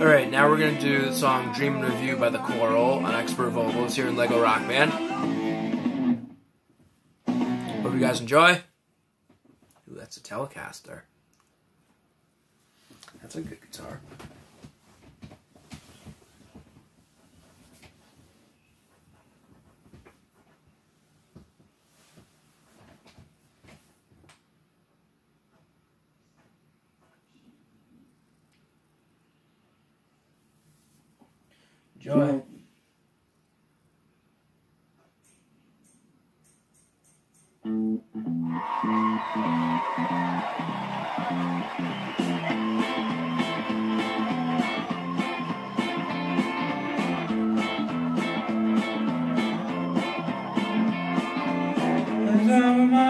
Alright, now we're gonna do the song Dreaming Of You by The Coral on Expert Vocals here in Lego Rock Band. Hope you guys enjoy. Ooh, that's a Telecaster. That's a good guitar. Joy. I'm a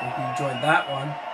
Hope you enjoyed that one.